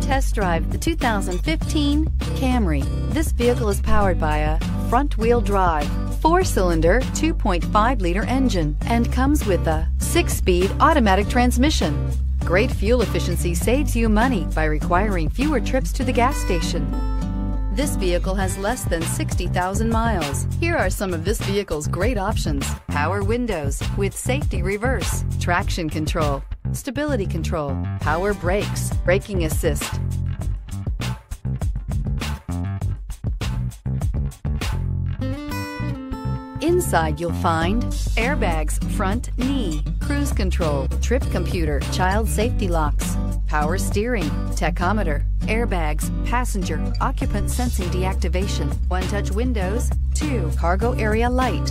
test drive the 2015 Camry. This vehicle is powered by a front-wheel drive, four-cylinder, 2.5-liter engine, and comes with a six-speed automatic transmission. Great fuel efficiency saves you money by requiring fewer trips to the gas station. This vehicle has less than 60,000 miles. Here are some of this vehicle's great options. Power windows with safety reverse, traction control, stability control, power brakes, braking assist. Inside you'll find airbags, front knee, cruise control, trip computer, child safety locks, power steering, tachometer, airbags, passenger, occupant sensing deactivation, one-touch windows, two, cargo area light,